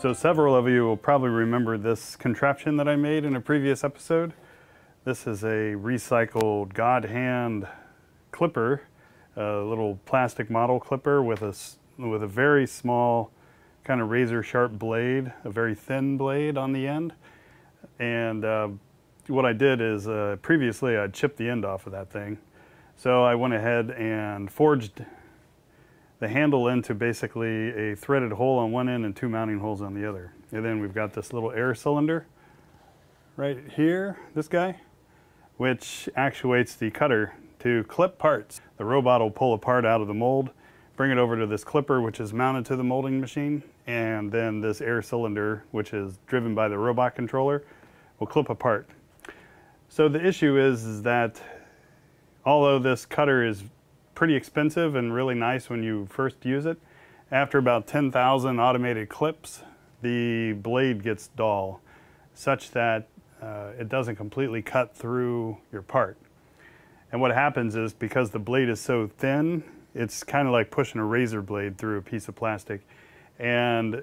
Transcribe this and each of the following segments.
So several of you will probably remember this contraption that I made in a previous episode. This is a recycled GodHand clipper, a little plastic model clipper with a, with a very small kind of razor sharp blade, a very thin blade on the end. And uh, what I did is uh, previously I chipped the end off of that thing. So I went ahead and forged the handle into basically a threaded hole on one end and two mounting holes on the other. And then we've got this little air cylinder right here, this guy, which actuates the cutter to clip parts. The robot will pull a part out of the mold, bring it over to this clipper, which is mounted to the molding machine, and then this air cylinder, which is driven by the robot controller, will clip apart. So the issue is, is that although this cutter is pretty expensive and really nice when you first use it. After about 10,000 automated clips, the blade gets dull such that uh, it doesn't completely cut through your part. And what happens is because the blade is so thin, it's kind of like pushing a razor blade through a piece of plastic. And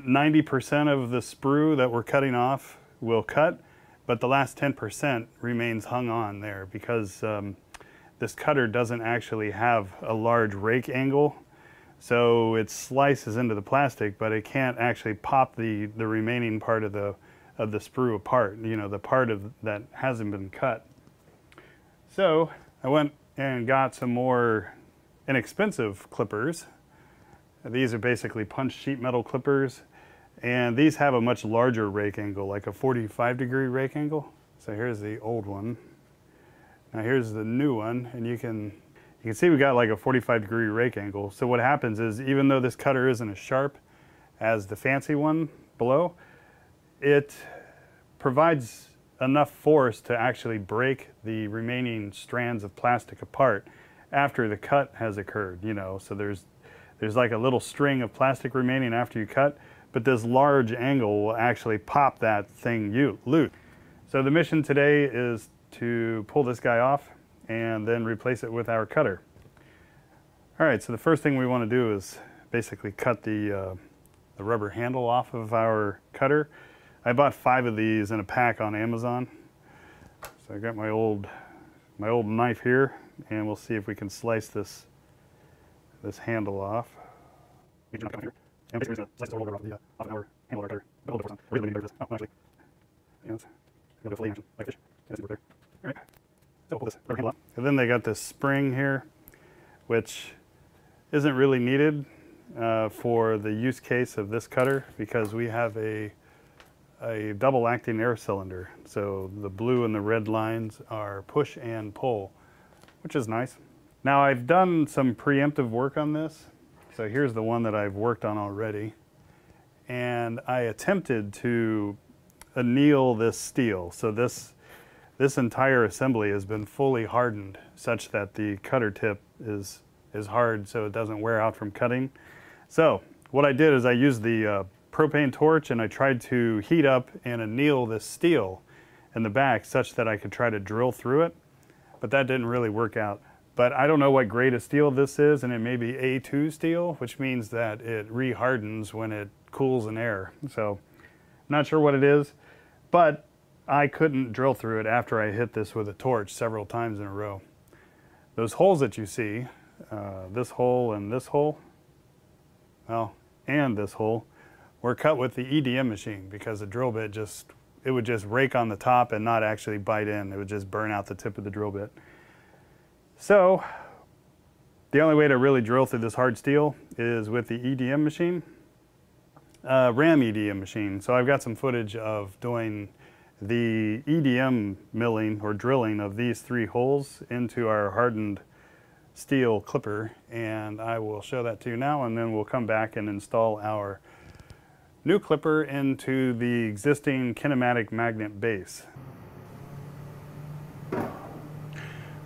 90% of the sprue that we're cutting off will cut, but the last 10% remains hung on there because um, this cutter doesn't actually have a large rake angle. So it slices into the plastic, but it can't actually pop the, the remaining part of the, of the sprue apart, you know, the part of that hasn't been cut. So I went and got some more inexpensive clippers. These are basically punch sheet metal clippers. And these have a much larger rake angle, like a 45 degree rake angle. So here's the old one. Now here's the new one, and you can you can see we got like a 45 degree rake angle. So what happens is even though this cutter isn't as sharp as the fancy one below, it provides enough force to actually break the remaining strands of plastic apart after the cut has occurred, you know. So there's there's like a little string of plastic remaining after you cut, but this large angle will actually pop that thing you loot. So the mission today is to pull this guy off and then replace it with our cutter. All right, so the first thing we want to do is basically cut the, uh, the rubber handle off of our cutter. I bought five of these in a pack on Amazon. So I got my old, my old knife here and we'll see if we can slice this, this handle off. And then they got this spring here, which isn't really needed uh, for the use case of this cutter because we have a, a double acting air cylinder. So the blue and the red lines are push and pull, which is nice. Now I've done some preemptive work on this. So here's the one that I've worked on already. And I attempted to anneal this steel. So this this entire assembly has been fully hardened such that the cutter tip is, is hard so it doesn't wear out from cutting. So what I did is I used the uh, propane torch and I tried to heat up and anneal this steel in the back such that I could try to drill through it, but that didn't really work out. But I don't know what grade of steel this is, and it may be A2 steel, which means that it rehardens when it cools in air. So, not sure what it is, but I couldn't drill through it after I hit this with a torch several times in a row. Those holes that you see, uh, this hole and this hole, well, and this hole, were cut with the EDM machine because the drill bit just, it would just rake on the top and not actually bite in. It would just burn out the tip of the drill bit. So, the only way to really drill through this hard steel is with the EDM machine, uh, RAM EDM machine. So I've got some footage of doing the EDM milling or drilling of these three holes into our hardened steel clipper and I will show that to you now and then we'll come back and install our new clipper into the existing kinematic magnet base.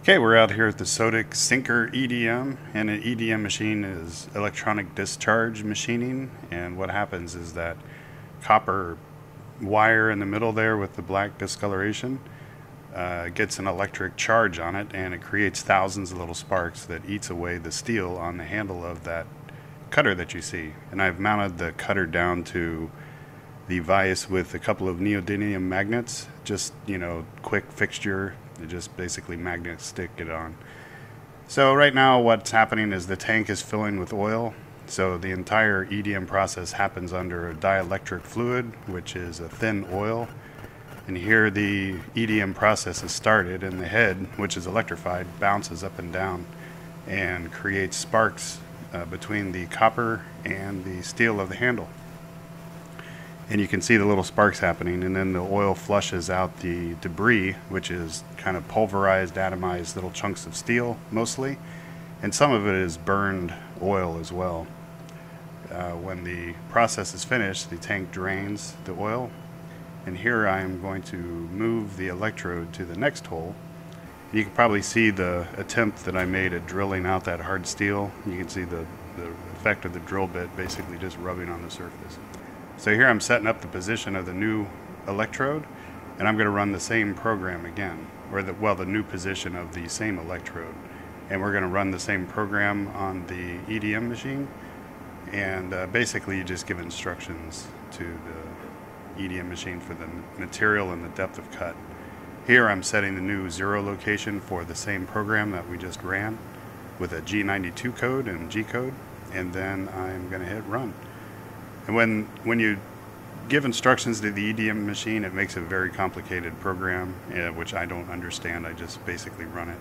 Okay, we're out here at the Sodick Sinker EDM and an EDM machine is electronic discharge machining and what happens is that copper wire in the middle there with the black discoloration uh, gets an electric charge on it and it creates thousands of little sparks that eats away the steel on the handle of that cutter that you see. And I've mounted the cutter down to the vise with a couple of neodymium magnets, just, you know, quick fixture, you just basically magnet stick it on. So right now what's happening is the tank is filling with oil. So the entire EDM process happens under a dielectric fluid, which is a thin oil. And here the EDM process is started and the head, which is electrified, bounces up and down and creates sparks uh, between the copper and the steel of the handle. And you can see the little sparks happening and then the oil flushes out the debris which is kind of pulverized atomized little chunks of steel mostly. And some of it is burned oil as well uh, when the process is finished the tank drains the oil and here I am going to move the electrode to the next hole you can probably see the attempt that I made at drilling out that hard steel you can see the, the effect of the drill bit basically just rubbing on the surface so here I'm setting up the position of the new electrode and I'm going to run the same program again, or the, well, the new position of the same electrode. And we're going to run the same program on the EDM machine. And uh, basically you just give instructions to the EDM machine for the material and the depth of cut. Here I'm setting the new zero location for the same program that we just ran with a G92 code and G code. And then I'm going to hit run. And when, when you give instructions to the EDM machine, it makes a very complicated program, uh, which I don't understand. I just basically run it.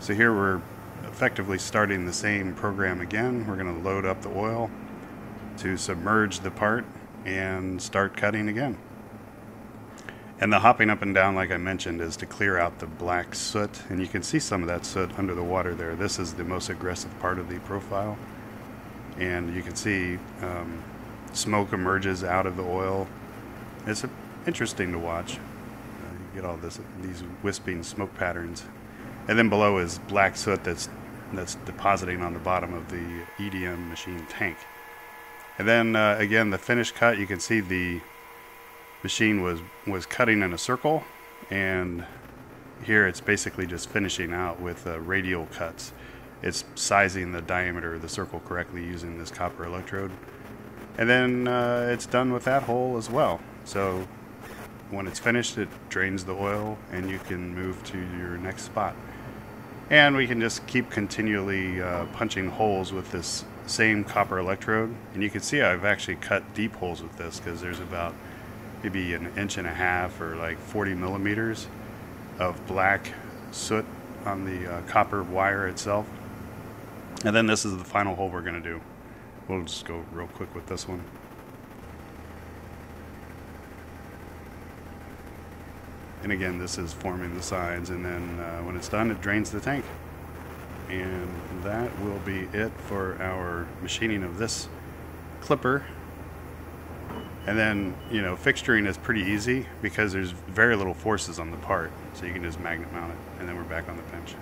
So here we're effectively starting the same program again. We're going to load up the oil to submerge the part and start cutting again. And the hopping up and down, like I mentioned, is to clear out the black soot. And you can see some of that soot under the water there. This is the most aggressive part of the profile. And you can see um, smoke emerges out of the oil. It's interesting to watch. Uh, you get all this these wisping smoke patterns, and then below is black soot that's that's depositing on the bottom of the EDM machine tank. And then uh, again, the finished cut, you can see the machine was was cutting in a circle, and here it's basically just finishing out with uh, radial cuts. It's sizing the diameter of the circle correctly using this copper electrode. And then uh, it's done with that hole as well. So when it's finished, it drains the oil and you can move to your next spot. And we can just keep continually uh, punching holes with this same copper electrode. And you can see I've actually cut deep holes with this because there's about maybe an inch and a half or like 40 millimeters of black soot on the uh, copper wire itself. And then this is the final hole we're going to do. We'll just go real quick with this one. And again, this is forming the sides, and then uh, when it's done, it drains the tank. And that will be it for our machining of this clipper. And then, you know, fixturing is pretty easy because there's very little forces on the part. So you can just magnet mount it, and then we're back on the bench.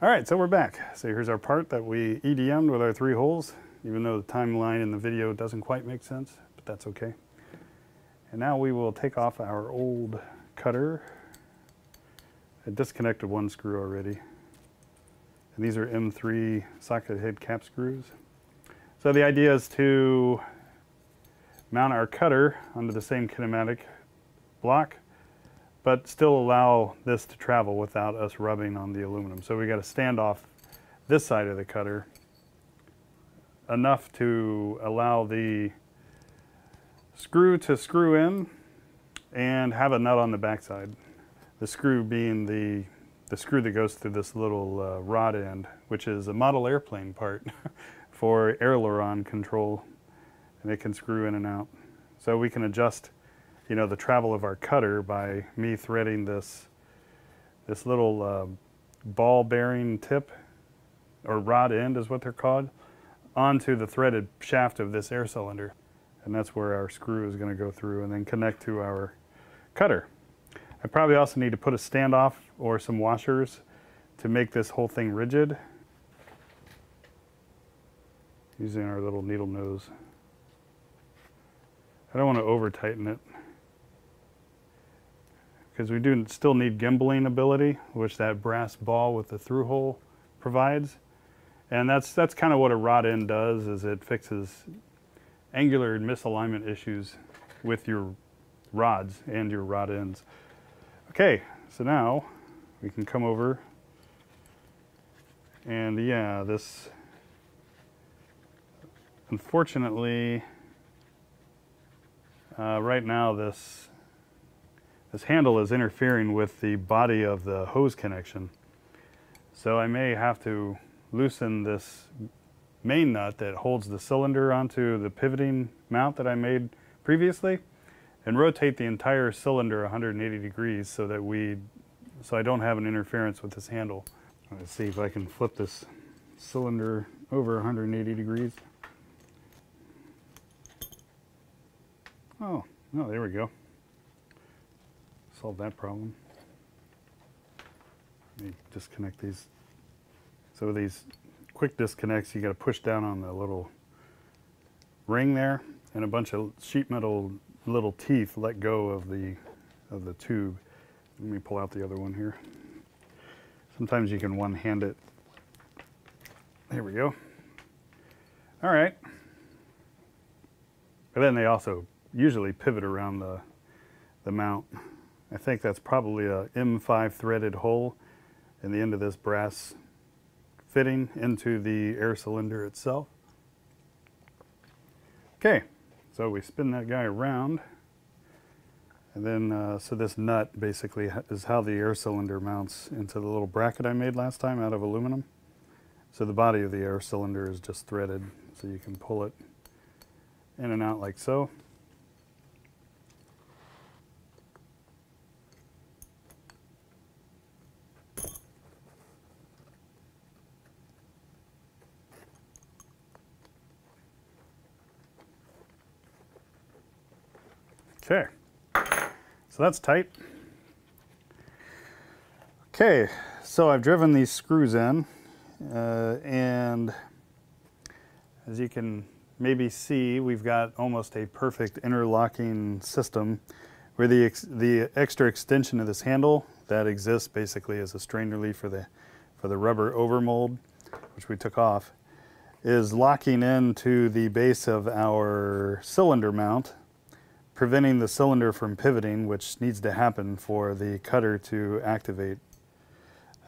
All right, so we're back. So here's our part that we EDM'd with our three holes, even though the timeline in the video doesn't quite make sense, but that's okay. And now we will take off our old cutter. I disconnected one screw already. And these are M3 socket head cap screws. So the idea is to mount our cutter onto the same kinematic block but still allow this to travel without us rubbing on the aluminum. So we got to stand off this side of the cutter enough to allow the screw to screw in and have a nut on the backside. The screw being the, the screw that goes through this little uh, rod end, which is a model airplane part for aileron control, and it can screw in and out. So we can adjust you know, the travel of our cutter by me threading this, this little uh, ball bearing tip, or rod end is what they're called, onto the threaded shaft of this air cylinder. And that's where our screw is going to go through and then connect to our cutter. I probably also need to put a standoff or some washers to make this whole thing rigid using our little needle nose. I don't want to over tighten it because we do still need gimbaling ability, which that brass ball with the through hole provides. And that's, that's kind of what a rod end does, is it fixes angular misalignment issues with your rods and your rod ends. Okay, so now we can come over and yeah, this, unfortunately, uh, right now this, this handle is interfering with the body of the hose connection. So I may have to loosen this main nut that holds the cylinder onto the pivoting mount that I made previously and rotate the entire cylinder 180 degrees so that we so I don't have an interference with this handle. Let's see if I can flip this cylinder over 180 degrees. Oh, oh, there we go. Solve that problem. Let me disconnect these. So these quick disconnects, you got to push down on the little ring there, and a bunch of sheet metal little teeth let go of the of the tube. Let me pull out the other one here. Sometimes you can one-hand it. There we go. All right. But then they also usually pivot around the, the mount. I think that's probably a M5 threaded hole in the end of this brass fitting into the air cylinder itself. Okay, so we spin that guy around. And then, uh, so this nut basically is how the air cylinder mounts into the little bracket I made last time out of aluminum. So the body of the air cylinder is just threaded, so you can pull it in and out like so. Okay. So that's tight. Okay, so I've driven these screws in uh, and as you can maybe see, we've got almost a perfect interlocking system where the, ex the extra extension of this handle that exists basically as a strain relief for the, for the rubber overmold, which we took off, is locking into the base of our cylinder mount preventing the cylinder from pivoting, which needs to happen for the cutter to activate.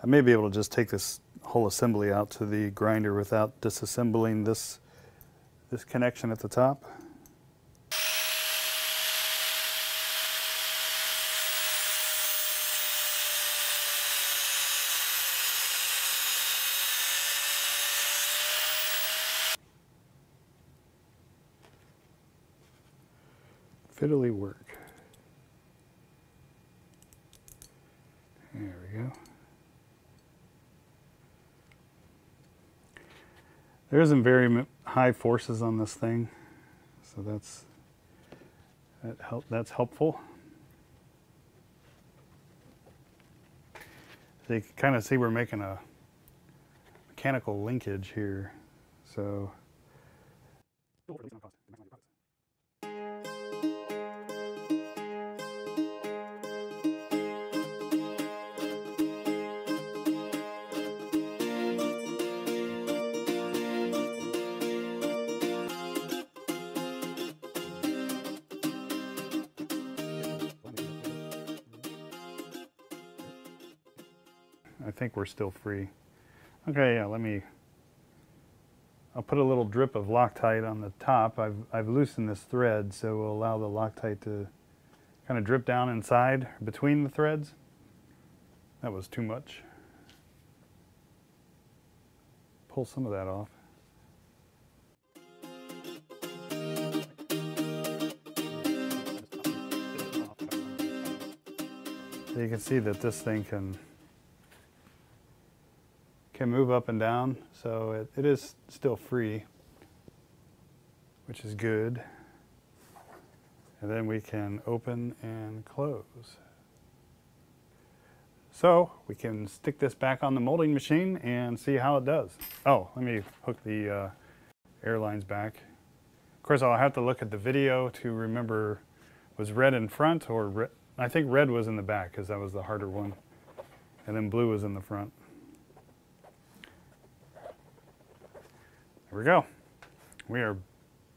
I may be able to just take this whole assembly out to the grinder without disassembling this, this connection at the top. Fiddly work. There we go. There isn't very high forces on this thing, so that's that help, that's helpful. You can kind of see we're making a mechanical linkage here. So think we're still free. Okay, yeah, let me, I'll put a little drip of Loctite on the top. I've, I've loosened this thread, so we'll allow the Loctite to kind of drip down inside between the threads. That was too much. Pull some of that off. So you can see that this thing can can move up and down, so it, it is still free, which is good. And then we can open and close. So we can stick this back on the molding machine and see how it does. Oh, let me hook the uh, air lines back. Of course, I'll have to look at the video to remember was red in front or I think red was in the back because that was the harder one. And then blue was in the front. There we go. We are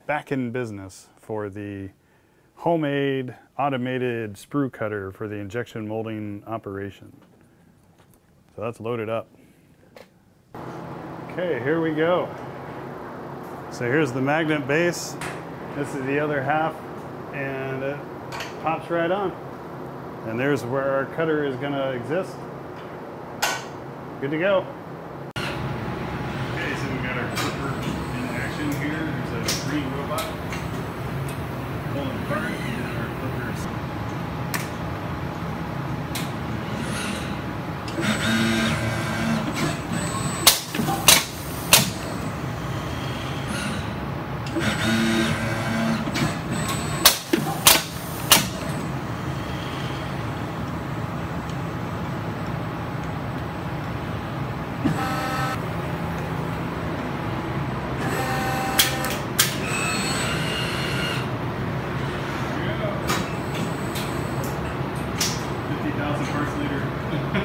back in business for the homemade automated sprue cutter for the injection molding operation. So that's loaded up. Okay, here we go. So here's the magnet base. This is the other half and it pops right on. And there's where our cutter is gonna exist. Good to go. I was the first leader.